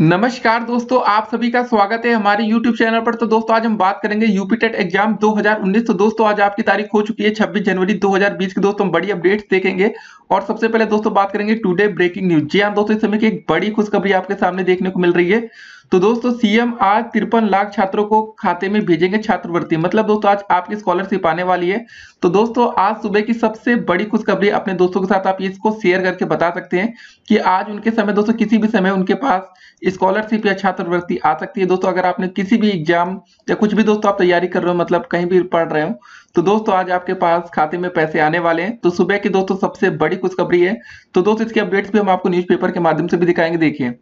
नमस्कार दोस्तों, आप सभी का स्वागत है हमारे YouTube चैनल पर। तो दोस्तों, आज हम बात करेंगे यूपी टेट एग्ज़ाम 2019 तो दोस्तों, आज आपकी तारीख हो चुकी है 26 जनवरी 2020 की। दोस्तों, हम बड़ी अपडेट्स देखेंगे। और सबसे पहले दोस्तों, बात करेंगे टुडे ब्रेकिंग न्यूज़ जी हाँ दोस्तों, इस समय की एक बड़ी खुशखबरी आपके सामने देखने को मिल रही है। तो दोस्तों सीएम आज तिरपन लाख छात्रों को खाते में भेजेंगे छात्रवृत्ति। मतलब दोस्तों, आज आपकी स्कॉलरशिप आने वाली है। तो दोस्तों, आज सुबह की सबसे बड़ी खुशखबरी अपने दोस्तों के साथ आप इसको शेयर करके बता सकते हैं कि आज उनके समय, दोस्तों, किसी भी समय उनके पास स्कॉलरशिप या छात्रवृत्ति आ सकती है। दोस्तों, अगर आपने किसी भी एग्ज़ाम या कुछ भी दोस्तों आप तैयारी कर रहे हो मतलब कहीं भी पढ़ रहे हो तो दोस्तों, आज आपके पास खाते में पैसे आने वाले हैं। तो सुबह की दोस्तों, सबसे बड़ी खुशखबरी है। तो दोस्तों, इसके अपडेट्स भी हम आपको न्यूज़पेपर के माध्यम से भी दिखाएँगे। देखिए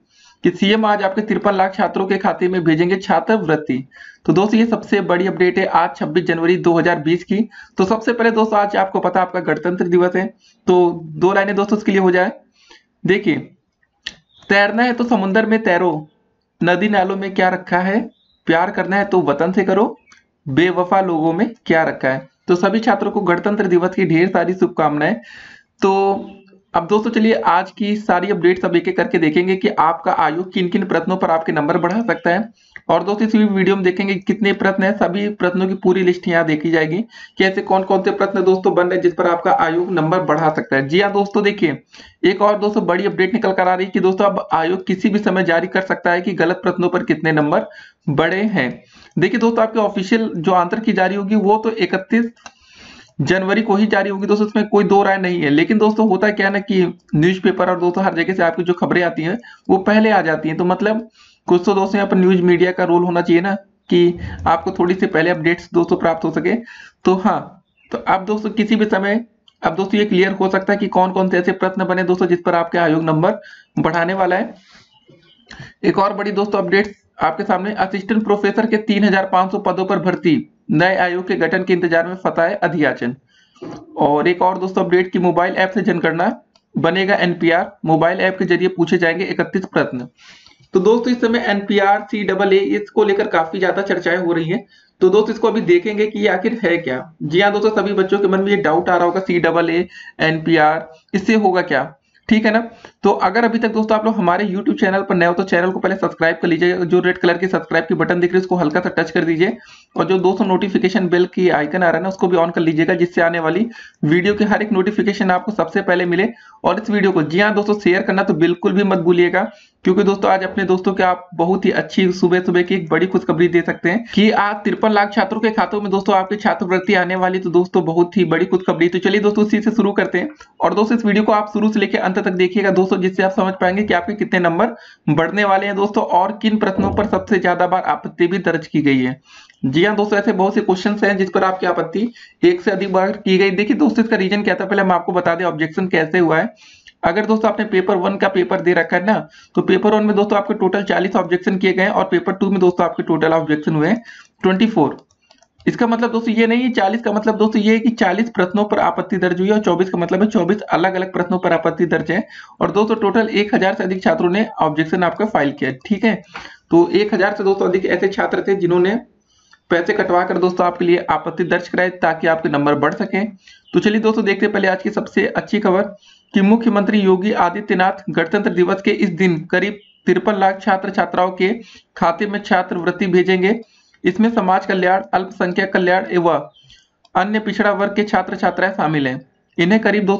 कि सीएम आज आपके तिरपन लाख छात्रों के खाते में भेजेंगे छात्रवृत्ति। तो दोस्तों, ये सबसे बड़ी अपडेट है आज 26 जनवरी 2020 की। तो सबसे पहले दोस्तों, आज आपको पता आपका गणतंत्र दिवस है। तो दो लाइनें दोस्तों, उसके लिए हो जाए। देखिए, तैरना है तो समुन्द्र में तैरो, नदी नालों में क्या रखा है? प्यार करना है तो वतन से करो, बेवफा लोगों में क्या रखा है? तो सभी छात्रों को गणतंत्र दिवस की ढेर सारी शुभकामनाएँ। तो अब दोस्तों चलिए आज की सारी अपडेट्स अब एक करके देखेंगे कि आपका आयोग किन किन प्रश्नों पर आपके नंबर बढ़ा सकता है। और दोस्तों इस वीडियो में देखेंगे कितने प्रश्न है, सभी प्रश्नों की पूरी लिस्ट यहाँ देखी जाएगी कि ऐसे कौन कौन से प्रश्न दोस्तों बन रहे जिस पर आपका आयोग नंबर बढ़ा सकता है। जी हाँ दोस्तों, देखिए, एक और दोस्तों बड़ी अपडेट निकल कर आ रही है कि दोस्तों अब आयोग किसी भी समय जारी कर सकता है कि गलत प्रश्नों पर कितने नंबर बड़े हैं। देखिए दोस्तों आपके ऑफिशियल जो आंसर की जारी होगी वो तो इकतीस जनवरी को ही जारी होगी दोस्तों, इसमें कोई दो राय नहीं है। लेकिन दोस्तों, होता क्या ना कि न्यूज़पेपर और दोस्तों, हर जगह से आपकी जो खबरें आती हैं, वो पहले आ जाती हैं। तो मतलब कुछ तो दोस्तों, यहाँ पर न्यूज़ मीडिया का रोल होना चाहिए ना, कि आपको थोड़ी सी पहले अपडेट्स दोस्तों प्राप्त हो सके। तो हाँ तो अब दोस्तों, किसी भी समय, अब दोस्तों, ये क्लियर हो सकता है कि कौन कौन से ऐसे प्रश्न बने दोस्तों, जिस पर आपके आयोग नंबर बढ़ाने वाला है। एक और बड़ी दोस्तों अपडेट आपके सामने असिस्टेंट प्रोफेसर के 3,500 पदों पर भर्ती नए आयोग के गठन के इंतज़ार में फता है अधियाचन। और एक और दोस्तों अपडेट की मोबाइल ऐप से जनगणना बनेगा एनपीआर मोबाइल ऐप के ज़रिए पूछे जाएँगे इकतीस प्रश्न। तो दोस्तों इस समय एनपीआर सी डबल ए इसको लेकर काफ़ी ज़्यादा चर्चाएँ हो रही है। तो दोस्तों इसको अभी देखेंगे कि ये आखिर है क्या। जी हाँ दोस्तों सभी बच्चों के मन में ये डाउट आ रहा होगा सी डबल ए एनपीआर इससे होगा क्या। ठीक है ना? तो अगर अभी तक दोस्तों आप लोग हमारे YouTube चैनल पर नए हो तो चैनल को पहले सब्सक्राइब कर लीजिए, जो रेड कलर की सब्सक्राइब की बटन दिख रही है उसको हल्का सा टच कर दीजिए और जो दोस्तों नोटिफिकेशन बेल की आइकन आ रहा है ना, उसको भी ऑन कर लीजिएगा, जिससे आने वाली वीडियो की हर एक नोटिफिकेशन आपको सबसे पहले मिले। और इस वीडियो को जी हाँ दोस्तों शेयर करना तो बिल्कुल भी मत भूलिएगा। क्योंकि दोस्तों, आज अपने दोस्तों के आप बहुत ही अच्छी सुबह सुबह की एक बड़ी खुशखबरी दे सकते हैं कि आज तिरपन लाख छात्रों के खातों में दोस्तों आपकी छात्रवृत्ति आने वाली तो दोस्तों बहुत ही बड़ी खुशखबरी। तो चलिए दोस्तों इसी से शुरू करते हैं। और दोस्तों, इस वीडियो को आप शुरू से लेकर अंत तक देखिएगा दोस्तों, जिससे आप समझ पाएँगे कि आपके कितने नंबर बढ़ने वाले हैं दोस्तों और किन प्रश्नों पर सबसे ज़्यादा बार आपत्ति भी दर्ज की गई है। जी हाँ दोस्तों, ऐसे बहुत से क्वेश्चन हैं जिस पर आपकी आपत्ति एक से अधिक बार की गई। देखिए दोस्तों, इसका रीजन क्या था? पहले हम आपको बता दें ऑब्जेक्शन कैसे हुआ है। अगर दोस्तों आपने पेपर वन का पेपर दे रखा है ना तो पेपर वन में दोस्तों आपके टोटल 40 ऑब्जेक्शन किए गए और पेपर टू में दोस्तों आपके टोटल ऑब्जेक्शन हुए 24 इसका मतलब दोस्तों ये नहीं है 40 का मतलब दोस्तों ये है कि 40 प्रश्नों पर आपत्ति दर्ज हुई है और 24 का मतलब है 24 अलग अलग प्रश्नों पर आपत्ति दर्ज है। और दोस्तों टोटल 1000 से अधिक छात्रों ने ऑब्जेक्शन आपका फ़ाइल किया ठीक है? तो 1000 से दोस्तों अधिक ऐसे छात्र थे जिन्होंने पैसे कटवा कर दोस्तों आपके लिए आपत्ति दर्ज कराए ताकि आपके नंबर बढ़ सके। तो चलिए दोस्तों देखते पहले आज की सबसे अच्छी खबर कि मुख्यमंत्री योगी आदित्यनाथ गणतंत्र दिवस के इस दिन करीब तिरपन लाख छात्र छात्राओं के खाते में छात्रवृत्ति भेजेंगे। इसमें समाज कल्याण, अल्पसंख्यक कल्याण एवं अन्य पिछड़ा वर्ग के छात्र छात्राएँ शामिल हैं। इन्हें करीब दो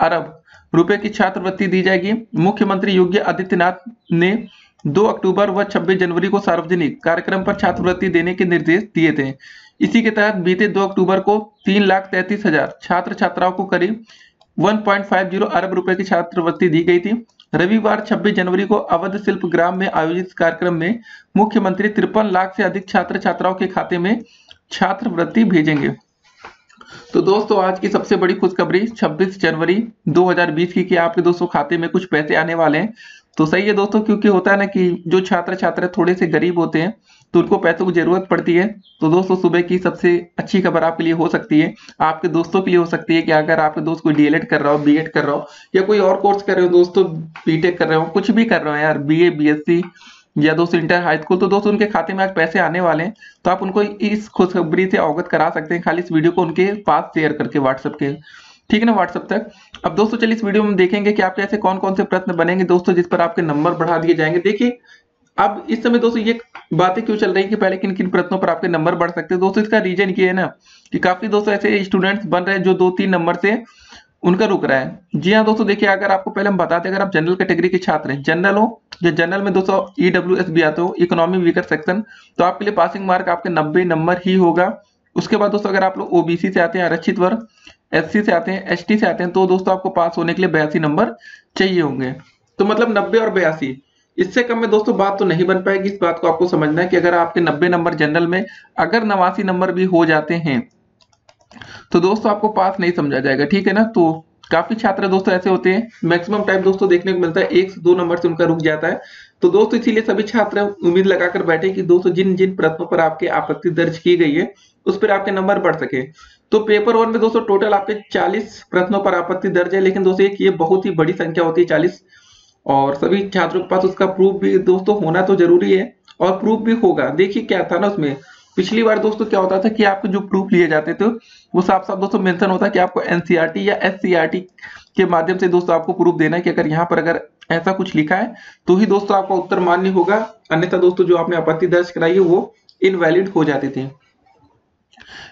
अरब रुपए की छात्रवृत्ति दी जाएगी। मुख्यमंत्री योगी आदित्यनाथ ने 2 अक्टूबर व 26 जनवरी को सार्वजनिक कार्यक्रम पर छात्रवृत्ति देने के निर्देश दिए थे। इसी के तहत बीते 2 अक्टूबर को तीन लाख तैतीस हज़ार छात्र छात्राओं को करीब 1.50 अरब रुपए की छात्रवृत्ति दी गई थी। रविवार 26 जनवरी को अवध शिल्प ग्राम में आयोजित कार्यक्रम में मुख्यमंत्री तिरपन लाख से अधिक छात्र छात्राओं के खाते में छात्रवृत्ति भेजेंगे। तो दोस्तों, आज की सबसे बड़ी खुशखबरी 26 जनवरी 2020 की कि आपके दोस्तों खाते में कुछ पैसे आने वाले हैं। तो सही है दोस्तों, क्योंकि होता है ना कि जो छात्र छात्र थोड़े से गरीब होते हैं तो उनको पैसों की ज़रूरत पड़ती है। तो दोस्तों, सुबह की सबसे अच्छी खबर आपके लिए हो सकती है, आपके दोस्तों के लिए हो सकती है कि अगर आपके दोस्त कोई डीएलएड कर रहा हो बीएड कर रहा हो, या कोई और कोर्स कर रहे हो, दोस्तों बीटेक कर रहे हो, कुछ भी कर रहे हो यार बी बीएससी या दोस्तों इंटर हाई स्कूल तो दोस्तों, उनके खाते में आज पैसे आने वाले हैं तो आप उनको इस खुशखबरी से अवगत करा सकते हैं। खाली इस वीडियो को उनके पास शेयर करके व्हाट्सएप के ठीक है ना व्हाट्सएप तक? अब दोस्तों, चलिए इस वीडियो में देखेंगे कि आपके ऐसे कौन कौन से प्रश्न बनेंगे दोस्तों, जिस पर आपके नंबर बढ़ा दिए जाएँगे। देखिए, अब इस समय दोस्तों, ये बातें क्यों चल रही है कि पहले किन किन प्रश्नों पर आपके नंबर बढ़ सकते हैं? दोस्तों, इसका रीजन ये है ना कि काफ़ी दोस्तों, ऐसे स्टूडेंट्स बन रहे हैं जो दो तीन नंबर से उनका रुक रहा है। जी हाँ दोस्तों, देखिए, अगर आपको पहले हम बताते हैं, अगर आप जनरल कैटेगरी के छात्र हैं जनरल हो या जनरल में दोस्तों ईडब्ल्यू एस भी आते हो इकोनॉमी वीकर सेक्शन तो आपके लिए पासिंग मार्क आपके नब्बे नंबर ही होगा। उसके बाद दोस्तों, अगर आप लोग ओबीसी से आते हैं आरक्षित वर्ग एससी से आते हैं एसटी से आते हैं तो दोस्तों आपको पास होने के लिए बयासी नंबर चाहिए होंगे। तो मतलब नब्बे और बयासी, इससे कम में दोस्तों बात तो नहीं बन पाएगी। इस बात को आपको समझना है कि अगर आपके नब्बे नंबर जनरल में अगर नवासी नंबर भी हो जाते हैं तो दोस्तों आपको पास नहीं समझा जाएगा, ठीक है ना? तो काफ़ी छात्र दोस्तों ऐसे होते हैं मैक्सिमम टाइम दोस्तों देखने को मिलता है, एक से दो नंबर से उनका रुक जाता है। तो दोस्तों इसीलिए सभी छात्र उम्मीद लगाकर बैठे कि दोस्तों जिन जिन प्रश्नों पर आपके आपत्ति दर्ज की गई है, उस पर आपके नंबर बढ़ सके। तो पेपर वन में दोस्तों टोटल आपके 40 प्रश्नों पर आपत्ति दर्ज है, लेकिन दोस्तों एक ये बहुत ही बड़ी संख्या होती है 40 और सभी छात्रों के पास उसका प्रूफ भी दोस्तों होना तो ज़रूरी है और प्रूफ भी होगा। देखिए क्या था ना उसमें। पिछली बार दोस्तों क्या होता था कि आपको जो प्रूफ लिए जाते थे, वो साफ़ साफ़ दोस्तों मेंशन होता कि आपको एनसीईआरटी या एससीईआरटी के माध्यम से दोस्तों आपको प्रूफ देना है कि अगर यहाँ पर अगर ऐसा कुछ लिखा है तो ही दोस्तों आपका उत्तर मान्य होगा। अन्यथा दोस्तों जो आपने आपत्ति दर्ज कराई है, वो इनवैलिड हो जाती थी।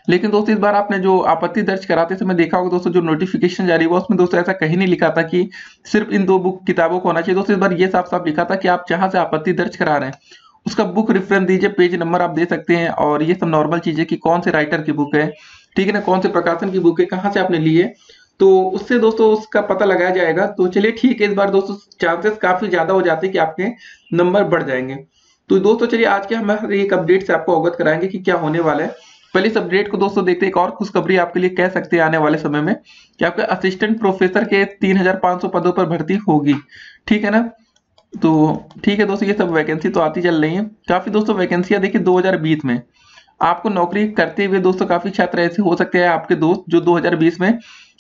लेकिन दोस्तों, इस बार आपने जो आपत्ति दर्ज कराते समय देखा होगा दोस्तों, जो नोटिफिकेशन जारी हुआ, उसमें दोस्तों ऐसा कहीं नहीं लिखा था कि सिर्फ़ इन दो बुक किताबों को होना चाहिए। दोस्तों, इस बार ये साफ़ साफ़ लिखा था कि आप जहाँ से आपत्ति दर्ज करा रहे हैं, उसका बुक रेफरेंस दीजिए पेज नंबर आप दे सकते हैं और ये सब नॉर्मल चीज़ कि कौन से राइटर की बुक है, ठीक है ना, कौन से प्रकाशन की बुक है, कहाँ से आपने ली है। तो उससे दोस्तों, उसका पता लगाया जाएगा। तो चलिए ठीक है, इस बार दोस्तों चांसेस काफ़ी ज़्यादा हो जाते हैं कि आपके नंबर बढ़ जाएँगे। तो दोस्तों, चलिए आज के हम एक अपडेट से आपको अवगत कराएँगे कि क्या होने वाला है। पहले इस अपडेट को दोस्तों देखते एक और खुशखबरी आपके लिए कह सकते हैं आने वाले समय में कि आपके असिस्टेंट प्रोफेसर के 3500 पदों पर भर्ती होगी। ठीक है ना? तो ठीक है दोस्तों, ये सब वैकेंसी तो आती चल रही है। काफ़ी दोस्तों वैकेंसियाँ देखिए 2020 में। आपको नौकरी करते हुए दोस्तों काफ़ी छात्र ऐसे हो सकते हैं, आपके दोस्त जो 2020 में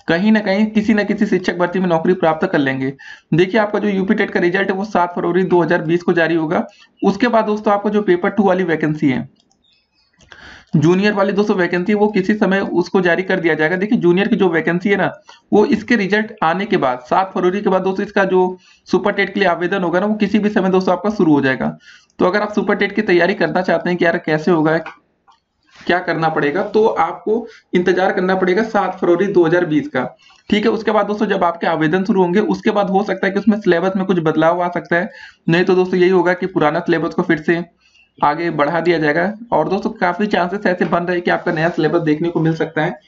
कहीं ना कहीं किसी न किसी शिक्षक भर्ती में नौकरी प्राप्त कर लेंगे। देखिए आपका जो यूपी टेट का रिज़ल्ट है, वो सात फरवरी 2020 को जारी होगा। उसके बाद दोस्तों आपका जो पेपर टू वाली वैकेंसी है जूनियर वाली दोस्तों वैकेंसी वो किसी समय उसको जारी कर दिया जाएगा। देखिए जूनियर की जो वैकेंसी है ना, वो इसके रिज़ल्ट आने के बाद, सात फरवरी के बाद दोस्तों इसका जो सुपर टेट के लिए आवेदन होगा ना, वो किसी भी समय दोस्तों आपका शुरू हो जाएगा। तो अगर आप सुपर टेट की तैयारी करना चाहते हैं कि यार कैसे होगा, क्या करना पड़ेगा तो आपको इंतज़ार करना पड़ेगा सात फरवरी 2020 का। ठीक है, उसके बाद दोस्तों जब आपके आवेदन शुरू होंगे, उसके बाद हो सकता है कि उसमें सिलेबस में कुछ बदलाव आ सकता है। नहीं तो दोस्तों यही होगा कि पुराना सिलेबस को फिर से आगे बढ़ा दिया जाएगा। और दोस्तों, काफ़ी चांसेस ऐसे बन रहे कि आपका नया सिलेबस देखने को मिल सकता है।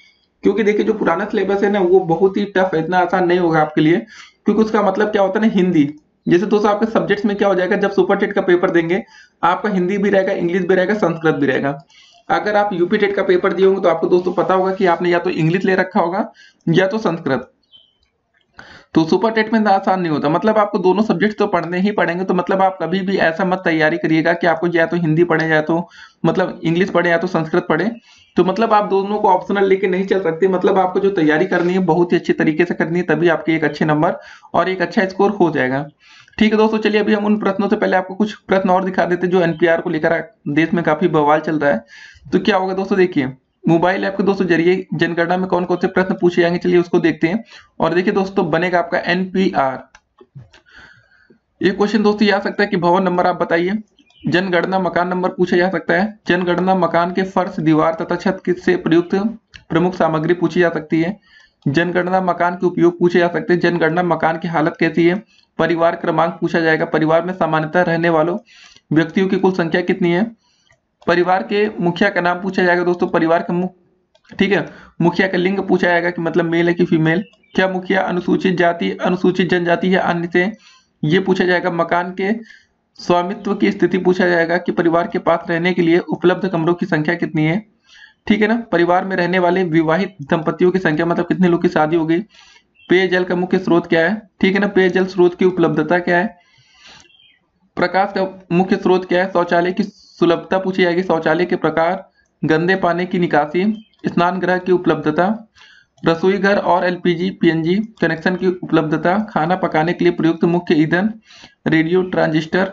क्योंकि देखिए, जो पुराना सिलेबस है ना, वो बहुत ही टफ है, इतना आसान नहीं होगा आपके लिए। क्योंकि उसका मतलब क्या होता है ना, हिंदी। जैसे दोस्तों, आपके सब्जेक्ट्स में क्या हो जाएगा, जब सुपर टेट का पेपर देंगे, आपका हिंदी भी रहेगा इंग्लिश भी रहेगा, संस्कृत भी रहेगा। अगर आप यूपी टेट का पेपर दिए होंगे तो आपको दोस्तों पता होगा कि आपने या तो इंग्लिश ले रखा होगा, या तो संस्कृत। तो सुपर टेट में आसान नहीं होता। मतलब आपको दोनों सब्जेक्ट तो पढ़ने ही पड़ेंगे तो मतलब आप कभी भी ऐसा मत तैयारी करिएगा कि आपको या तो हिंदी पढ़े या तो मतलब इंग्लिश पढ़े या तो संस्कृत पढ़े। तो मतलब आप दोनों को ऑप्शनल लेके नहीं चल सकते। मतलब आपको जो तैयारी करनी है, बहुत ही अच्छी तरीके से करनी है, तभी आपके एक अच्छे नंबर और एक अच्छा स्कोर हो जाएगा। ठीक है दोस्तों, चलिए अभी हम उन प्रश्नों से पहले आपको कुछ प्रश्न और दिखा देते जो एनपीआर को लेकर देश में काफ़ी बवाल चल रहा है। तो क्या होगा दोस्तों, देखिए। मोबाइल ऐप के दोस्तों ज़रिए जनगणना में कौन कौन से प्रश्न पूछे जाएँगे, चलिए उसको देखते हैं। और देखिए दोस्तों, बनेगा आपका एनपीआर। एक क्वेश्चन दोस्तों, ये आ सकता है कि भवन नंबर आप बताइए। जनगणना मकान नंबर पूछा जा सकता है। जनगणना मकान के फर्श, दीवार तथा छत से प्रयुक्त प्रमुख सामग्री पूछी जा सकती है। जनगणना मकान के उपयोग पूछे जा सकते हैं। जनगणना मकान की हालत कैसी है? परिवार क्रमांक पूछा जाएगा। परिवार में सामान्यतः रहने वालों, व्यक्तियों की कुल संख्या कितनी है? परिवार के मुखिया का नाम पूछा जाएगा दोस्तों, परिवार का मुख, ठीक है? मुखिया का लिंग पूछा जाएगा कि मतलब मेल है कि फीमेल क्या मुखिया अनुसूचित जाति, अनुसूचित जनजाति है? अन्य से ये पूछा जाएगा, मकान के स्वामित्व की स्थिति पूछा जाएगा कि परिवार के पास रहने के लिए उपलब्ध कमरों की संख्या कितनी है? ठीक है ना? परिवार में रहने वाले विवाहित दंपतियों की संख्या मतलब कितने लोग की शादी हो गई? पेयजल का मुख्य स्रोत क्या है? ठीक है ना? पेयजल स्रोत की उपलब्धता क्या है? प्रकाश का मुख्य स्रोत क्या है? शौचालय की सुलभता पूछी जाएगी। शौचालय के प्रकार, गंदे पानी की निकासी, स्नान गृह की उपलब्धता, रसोई घर और एलपीजी, पीएनजी कनेक्शन की उपलब्धता, खाना पकाने के लिए प्रयुक्त मुख्य ईंधन, रेडियो ट्रांजिस्टर,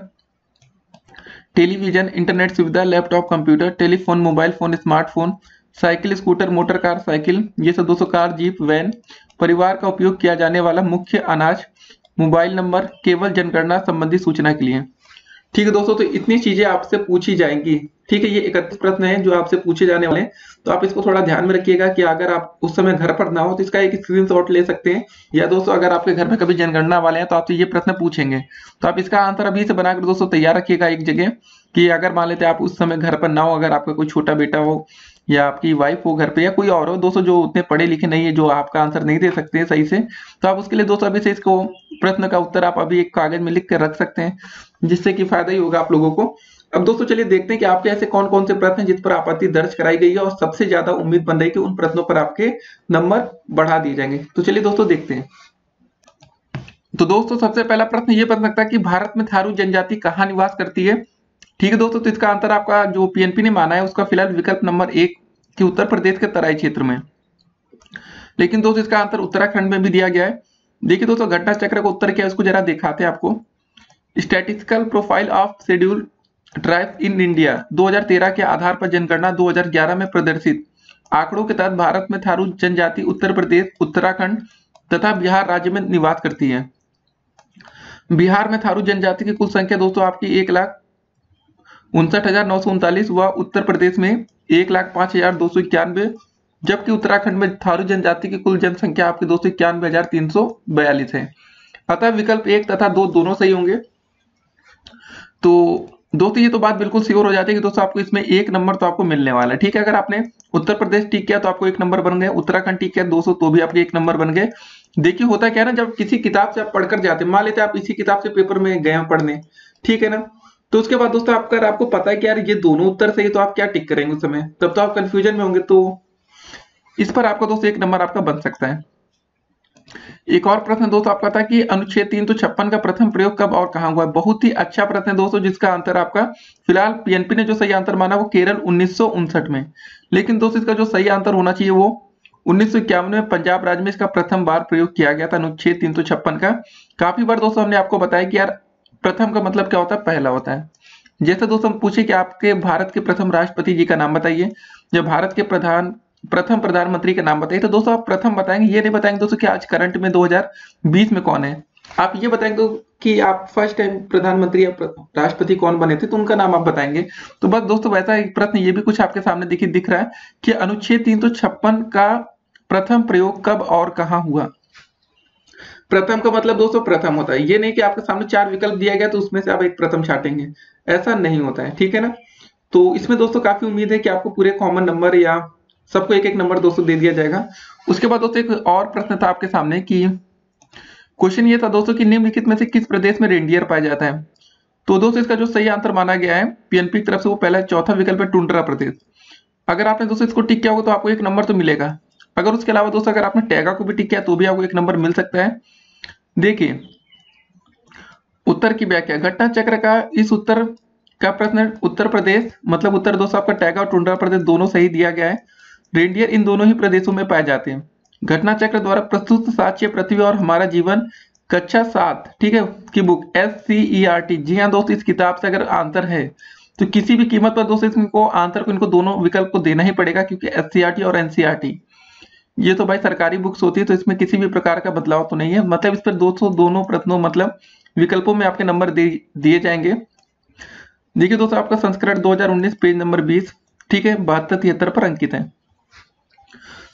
टेलीविज़न, इंटरनेट सुविधा, laptop, computer, telephone, mobile phone, smartphone, cycle, scooter, motor car, cycle, ये सब दोस्तों कार, जीप, वैन, परिवार का उपयोग किया जाने वाला मुख्य अनाज, मोबाइल नंबर, केवल जनगणना संबंधी सूचना के लिए। ठीक है दोस्तों तो इतनी चीज़ें आपसे पूछी जाएँगी। ठीक है, ये इकतीस प्रश्न है जो आपसे पूछे जाने वाले हैं। तो आप इसको थोड़ा ध्यान में रखिएगा कि अगर आप उस समय घर पर ना हो तो इसका एक स्क्रीनशॉट ले सकते हैं। या दोस्तों, अगर आपके घर में कभी जनगणना वाले हैं तो आपसे ये प्रश्न पूछेंगे। तो आप इसका आंसर अभी से बनाकर दोस्तों तैयार रखिएगा एक जगह कि अगर मान लेते आप उस समय घर पर ना हो, अगर आपका कोई छोटा बेटा हो या आपकी वाइफ हो घर पे या कोई और हो, दोस्तों जो उतने पढ़े लिखे नहीं है, जो आपका आंसर नहीं दे सकते सही से तो आप उसके लिए दोस्तों अभी से इसको प्रश्न का उत्तर आप अभी एक कागज़ में लिख कर रख सकते हैं, जिससे कि फ़ायदा ही होगा आप लोगों को। अब दोस्तों चलिए देखते हैं कि आपके ऐसे कौन कौन से प्रश्न जिस पर आपत्ति दर्ज कराई गई है और सबसे ज़्यादा उम्मीद बन रही कि उन प्रश्नों पर आपके नंबर बढ़ा दिए जाएँगे। तो चलिए दोस्तों देखते हैं। तो दोस्तों सबसे पहला प्रश्न ये बन सकता है कि भारत में थारू जनजाति कहाँ निवास करती है? ठीक है दोस्तों तो इसका आंसर आपका जो पीएनपी ने माना है, उसका फ़िलहाल विकल्प नंबर एक कि उत्तर प्रदेश के तराई क्षेत्र में लेकिन दोस्तों, इसका आंसर उत्तराखंड में भी दिया गया है। देखिए दोस्तों, घटना चक्र का उत्तर क्या है, उसको जरा दिखाते हैं आपको। Statistical profile of schedule tribe in India 2013 के आधार पर जनगणना 2011 में प्रदर्शित। आंकड़ों के तहत भारत में थारू जनजाति उत्तर प्रदेश, उत्तराखंड तथा बिहार राज्य में निवास करती है। बिहार में थारू जनजाति की कुल संख्या दोस्तों आपकी एक लाख उनसठ हज़ार नौ सौ उनतालीस व उत्तर प्रदेश में एक लाख पाँच हज़ार दो सौ इक्यानवे, जबकि उत्तराखंड में थारू जनजाति की कुल जनसंख्या आपकी दो सौ इक्यानवे हज़ार तीन सौ बयालीस है। अतः विकल्प एक तथा दो दोनों सही होंगे। तो दोस्तों, ये तो बात बिल्कुल श्योर हो जाती है कि दोस्तों, आपको इसमें एक नंबर तो आपको मिलने वाला है। ठीक है, अगर आपने उत्तर प्रदेश टिक किया तो आपको एक नंबर बन गए, उत्तराखंड टिक किया दोस्तों तो भी आपके एक नंबर बन गए। देखिए, होता क्या ना, जब किसी किताब से आप पढ़कर जाते मान लेते आप इसी किताब से पेपर में गए पढ़ने, ठीक है ना? तो उसके बाद दोस्तों आपका, आपको पता है कि यार ये दोनों उत्तर सही तो आप क्या टिक करेंगे उस समय? तब तो आप कंफ्यूजन में होंगे तो इस पर आपका दोस्तों एक नंबर आपका बन सकता है। एक और प्रश्न दोस्तों आपका था कि अनुच्छेद तीन तो छप्पन का प्रथम प्रयोग कब और कहा हुआ है? बहुत ही अच्छा प्रश्न है दोस्तों, जिसका आंसर आपका फ़िलहाल पीएनपी ने जो सही आंसर माना वो केरल उन्नीस सौ उनसठ में। लेकिन दोस्तों इसका जो सही आंसर होना चाहिए वो उन्नीस सौ इक्यावन में पंजाब राज्य में इसका प्रथम बार प्रयोग किया गया था, अनुच्छेद तीन सौ छप्पन का। काफ़ी बार दोस्तों हमने आपको बताया कि यार प्रथम का मतलब क्या होता है? पहला होता है। जैसे दोस्तों पूछे कि आपके भारत के प्रथम राष्ट्रपति जी का नाम बताइए। जब भारत के प्रधान, प्रथम प्रधानमंत्री का नाम बताइए तो दोस्तों आप प्रथम बताएँगे, ये नहीं बताएँगे दोस्तों कि आज करंट में 2020 में कौन है। आप ये बताएँगे कि आप फ़र्स्ट टाइम प्रधानमंत्री या राष्ट्रपति कौन बने थे तो उनका नाम आप बताएँगे। तो बस दोस्तों वैसा एक प्रश्न ये भी कुछ आपके सामने दिख रहा है कि अनुच्छेद तीन सौ छप्पन का प्रथम प्रयोग कब और कहा हुआ? प्रथम का मतलब दोस्तों प्रथम होता है। ये नहीं कि आपके सामने चार विकल्प दिया गया तो उसमें से आप एक प्रथम छाटेंगे। ऐसा नहीं होता है, ठीक है ना? तो इसमें दोस्तों काफ़ी उम्मीद है कि आपको पूरे कॉमन नंबर या सबको एक एक नंबर दोस्तों दे दिया जाएगा। उसके बाद दोस्तों एक और प्रश्न था आपके सामने कि क्वेश्चन ये था दोस्तों कि निम्नलिखित में से किस प्रदेश में रेंडियर पाया जाता है? तो दोस्तों इसका जो सही आंसर माना गया है पीएनपी की तरफ़ से वो पहला चौथा विकल्प है टुंड्रा प्रदेश। अगर आपने दोस्तों इसको टिक किया होगा तो आपको एक नंबर तो मिलेगा। अगर उसके अलावा दोस्तों अगर आपने टैगा को भी टिक किया तो भी आपको एक नंबर मिल सकता है। देखिए, उत्तर की व्याख्या, घटना चक्र का इस उत्तर का प्रश्न उत्तर प्रदेश मतलब उत्तर दोस्तों आपका टैगा और टुंड्रा प्रदेश दोनों सही दिया गया है। रेंडियर इन दोनों ही प्रदेशों में पाए जाते हैं। घटना चक्र द्वारा प्रस्तुत साक्ष्य, पृथ्वी और हमारा जीवन, कक्षा सात, ठीक है, की book S C E R T जी हाँ दोस्तों, इस किताब से अगर आंसर है तो किसी भी कीमत पर दोस्तों, इसको आंसर को, इनको दोनों विकल्प को देना ही पड़ेगा, क्योंकि एस सी आर टी और एनसीआरटी ये तो भाई सरकारी बुक्स होती है तो इसमें किसी भी प्रकार का बदलाव तो नहीं है। मतलब इस पर दोस्तों दोनों प्रश्नों मतलब विकल्पों में आपके नंबर दिए जाएँगे। देखिए दोस्तों, आपका संस्करण 2019 पेज नंबर 20 ठीक है, बहत्तर, तिहत्तर पर अंकित है।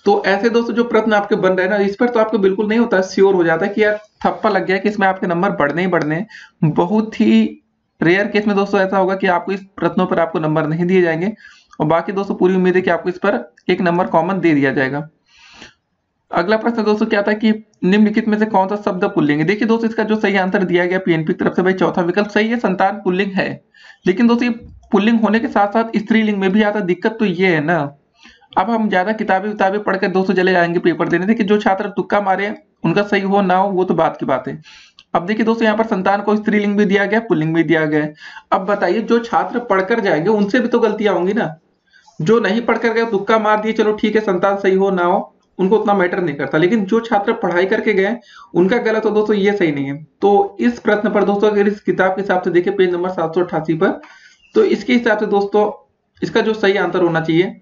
तो ऐसे दोस्तों, जो प्रश्न आपके बन रहे हैं ना, इस पर तो आपको बिल्कुल नहीं होता, श्योर हो जाता कि यार थप्पा लग गया कि इसमें आपके नंबर बढ़ने ही बढ़ने बहुत ही रेयर केस में दोस्तों ऐसा होगा कि आपको इस प्रश्नों पर आपको नंबर नहीं दिए जाएँगे। और बाकी दोस्तों, पूरी उम्मीद है कि आपको इस पर एक नंबर कॉमन दे दिया जाएगा। अगला प्रश्न दोस्तों क्या था कि निम्नलिखित में से कौन सा शब्द पुल्लिंग है? देखिए दोस्तों, इसका जो सही आंसर दिया गया पीएनपी की तरफ़ से, भाई चौथा विकल्प सही है, संतान पुल्लिंग है। लेकिन दोस्तों, ये पुल्लिंग होने के साथ साथ स्त्रीलिंग में भी आता दिक्कत तो ये है ना। अब हम ज़्यादा किताबें किताबें पढ़कर दोस्तों चले जाएँगे पेपर देने। देखिए, जो छात्र तुक्का मारे, उनका सही हो ना हो, वो तो बात की बात है। अब देखिए दोस्तों, यहाँ पर संतान को स्त्रीलिंग भी दिया गया, पुल्लिंग भी दिया गया। अब बताइए, जो छात्र पढ़कर जाएँगे, उनसे भी तो गलतियाँ होंगी ना। जो नहीं पढ़कर गए, तुक्का मार दिए, चलो ठीक है, संतान सही हो ना हो। उनको उतना मैटर नहीं करता। लेकिन जो छात्र पढ़ाई करके गए, उनका गलत हो, दोस्तों, ये सही नहीं है। तो इस प्रश्न पर, दोस्तों, अगर इस किताब के हिसाब से देखें, पेज नंबर सात सौ अठासी पर तो इसके हिसाब से, दोस्तों, इसका जो सही आंसर होना चाहिए,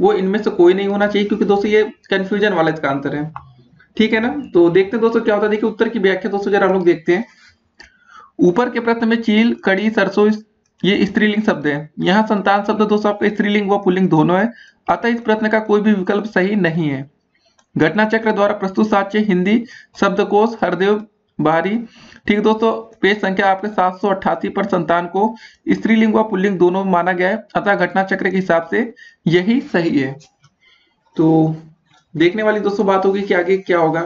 वो इनमें से कोई नहीं होना चाहिए, क्योंकि, दोस्तों, ये कंफ्यूजन वाला इसका आंसर है। ठीक है ना? तो देखते हैं, दोस्तों, क्या होता है। देखिए, उत्तर की व्याख्या, दोस्तों, जरा हम लोग देखते हैं। ऊपर के प्रश्न में चील, कड़ी, सरसों ये स्त्रीलिंग शब्द है। यहाँ संतान शब्द, दोस्तों, आपका स्त्रीलिंग व पुलिंग दोनों है। अतः इस प्रश्न का कोई भी विकल्प सही नहीं है। घटना चक्र द्वारा प्रस्तुत साक्ष्य हिंदी शब्दकोश हरदेव बाहरी ठीक दोस्तों, पेज संख्या आपके सात सौ अट्ठासी पर संतान को स्त्रीलिंग व पुल्लिंग दोनों माना गया है, अतः घटना चक्र के हिसाब से यही सही है। तो देखने वाली दोस्तों बात होगी कि आगे क्या होगा।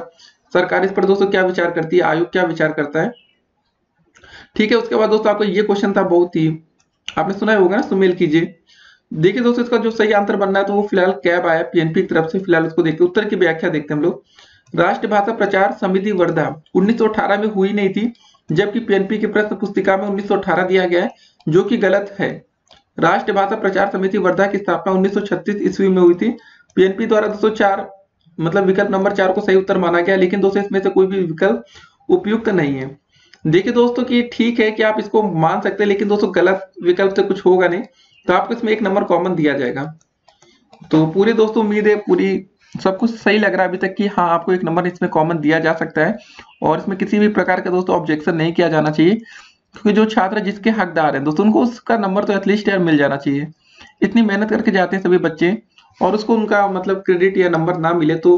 सरकार इस पर दोस्तों क्या विचार करती है, आयोग क्या विचार करता है। ठीक है, उसके बाद दोस्तों आपको ये क्वेश्चन था, बहुत ही आपने सुना होगा ना, सुमेल कीजिए। देखिए दोस्तों, इसका जो सही आंसर बनना है तो वो फ़िलहाल कैब आया पीएनपी की तरफ़ से। फ़िलहाल उसको देखते उत्तर की व्याख्या देखते हम लोग। राष्ट्रभाषा प्रचार समिति वर्धा 1918 में हुई नहीं थी, जबकि पीएनपी की प्रश्न पुस्तिका में 1918 दिया गया है, जो कि गलत है। राष्ट्रभाषा प्रचार समिति वर्धा की स्थापना 1936 ईस्वी में हुई थी। पीएनपी द्वारा दोस्तों चार मतलब विकल्प नंबर चार को सही उत्तर माना गया, लेकिन दोस्तों, इसमें से कोई भी विकल्प उपयुक्त नहीं है। देखिए दोस्तों, कि ठीक है कि आप इसको मान सकते हैं, लेकिन दोस्तों, गलत विकल्प से कुछ होगा नहीं। तो आपको इसमें एक नंबर कॉमन दिया जाएगा। तो पूरी दोस्तों, उम्मीद है पूरी सब कुछ सही लग रहा है अभी तक कि हाँ आपको एक नंबर इसमें कॉमन दिया जा सकता है। और इसमें किसी भी प्रकार का दोस्तों ऑब्जेक्शन नहीं किया जाना चाहिए। क्योंकि जो छात्र जिसके हकदार हैं, दोस्तों, उनको उसका नंबर तो एटलीस्ट यार मिल जाना चाहिए। इतनी मेहनत करके जाते हैं सभी बच्चे, और उसको उनका मतलब क्रेडिट या नंबर ना मिले तो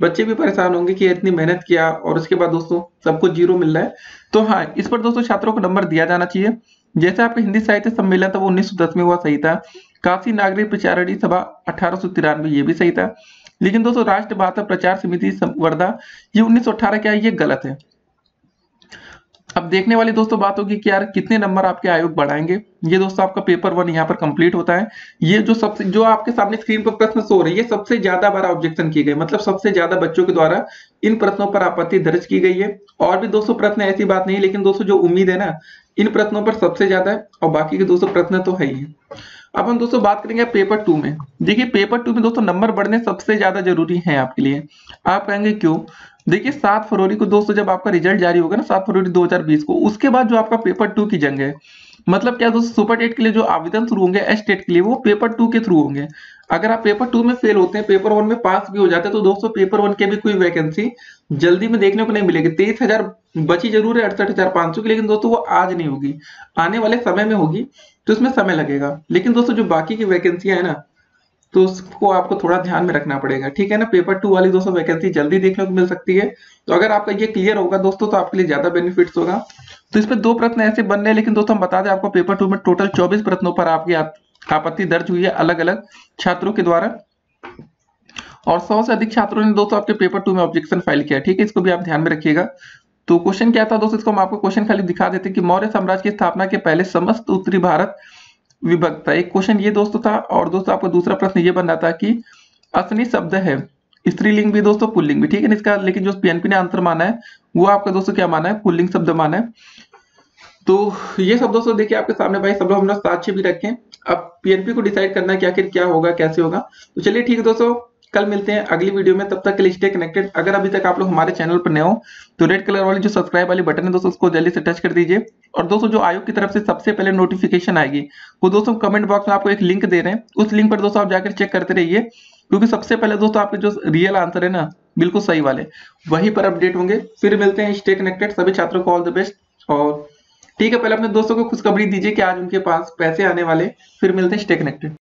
बच्चे भी परेशान होंगे कि इतनी मेहनत किया, और उसके बाद दोस्तों सबको ज़ीरो मिल रहा है। तो हाँ इस पर दोस्तों छात्रों को नंबर दिया जाना चाहिए। जैसे आपका हिंदी साहित्य सम्मेलन था, वो उन्नीस सौ दस में हुआ, सही था। काशी नागरिक प्रचारणी सभा अठारह सौ तिरानवे, ये भी सही था। लेकिन दोस्तों राष्ट्र भाषा प्रचार समिति वर्धा, ये 1918 क्या है ये गलत है। अब देखने वाली दोस्तों बात होगी कि यार कितने नंबर आपके आयोग बढ़ाएँगे। ये दोस्तों आपका पेपर वन यहाँ पर कंप्लीट होता है। ये जो सबसे जो आपके सामने स्क्रीन पर प्रश्न सो रहे ये सबसे ज़्यादा बार ऑब्जेक्शन किए गए। मतलब सबसे ज़्यादा बच्चों के द्वारा इन प्रश्नों पर आपत्ति दर्ज की गई है। और भी दोस्तों प्रश्न ऐसी बात नहीं, लेकिन दोस्तों जो उम्मीद है ना, इन प्रश्नों पर सबसे ज़्यादा है और बाकी के दोस्तों प्रश्न तो है ही। अब हम दोस्तों बात करेंगे पेपर टू में। देखिए पेपर टू में दोस्तों नंबर बढ़ने सबसे ज़्यादा ज़रूरी है आपके लिए। आप कहेंगे क्यों? देखिए, सात फरवरी को दोस्तों जब आपका रिज़ल्ट जारी होगा ना, सात फरवरी 2020 को, उसके बाद जो आपका पेपर टू की जंग है मतलब क्या दोस्तों सुपर टेट के लिए जो आवेदन शुरू होंगे एस टेट के लिए, वो पेपर टू के थ्रू होंगे। अगर आप पेपर टू में फेल होते हैं पेपर वन में पास भी हो जाते हैं तो दोस्तों पेपर वन के भी कोई वैकेंसी जल्दी में देखने को नहीं मिलेगी। तेईस हज़ार बची ज़रूर है, अड़सठ हज़ार पाँच सौ की, लेकिन दोस्तों वो आज नहीं होगी। आने वाले समय में होगी। तो इसमें समय लगेगा। लेकिन दोस्तों, जो बाकी की वैकेंसियाँ है ना तो उसको आपको थोड़ा ध्यान में रखना पड़ेगा। ठीक है ना? पेपर टू वाली दोस्तों वैकेंसी जल्दी देखने को मिल सकती है। तो अगर आपका ये क्लियर होगा दोस्तों तो आपके लिए ज़्यादा बेनिफिट्स होगा। तो इसमें दो प्रश्न ऐसे बन रहे हैं, लेकिन दोस्तों, हम बता दें, आपको पेपर टू में टोटल चौबीस प्रश्नों पर आपकी आपत्ति दर्ज हुई है अलग अलग छात्रों के द्वारा। और सौ से अधिक छात्रों ने दोस्तों, आपके पेपर टू में ऑब्जेक्शन फ़ाइल किया ठीक है? इसको भी आप ध्यान में रखिएगा। तो क्वेश्चन क्या था दोस्तों? इसको हम आपको क्वेश्चन खाली दिखा देते कि मौर्य साम्राज्य की स्थापना के पहले समस्त उत्तरी भारत विभक्त था। एक क्वेश्चन ये दोस्तों था और दोस्तों आपका दूसरा प्रश्न ये बन रहा था कि असनी शब्द है, स्त्रीलिंग भी दोस्तों पुल्लिंग भी, ठीक है इसका? लेकिन जो पीएनपी ने आंसर माना है, वो आपका दोस्तों क्या माना है? पुल्लिंग शब्द माना है। तो ये सब दोस्तों देखिए आपके सामने भाई, सब लोग हम लोग साक्ष्य भी रखें अब पीएनपी को डिसाइड करना है कि आखिर क्या होगा, कैसे होगा। तो चलिए ठीक है दोस्तों कल मिलते हैं अगली वीडियो में, तब तक के लिए स्टे कनेक्टेड अगर अभी तक आप लोग हमारे चैनल पर नए हो तो रेड कलर वाली जो सब्सक्राइब वाली बटन है, दोस्तों, उसको जल्दी से टच कर दीजिए। और दोस्तों, जो आयोग की तरफ़ से सबसे पहले नोटिफिकेशन आएगी, वो दोस्तों कमेंट बॉक्स में आपको एक लिंक दे रहे हैं। उस लिंक पर दोस्तों आप जाकर चेक करते रहिए, क्योंकि सबसे पहले दोस्तों आपके जो रियल आंसर है ना, बिल्कुल सही वाले। वहीं पर अपडेट होंगे। फिर मिलते हैं स्टे कनेक्टेड सभी छात्रों को ऑल द बेस्ट और ठीक है, पहले अपने दोस्तों को खुशखबरी दीजिए कि आज उनके पास पैसे आने वाले। फिर मिलते हैं स्टे कनेक्टेड